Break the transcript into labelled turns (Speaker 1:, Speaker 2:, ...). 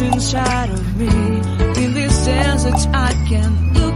Speaker 1: inside of me. In this dance that I can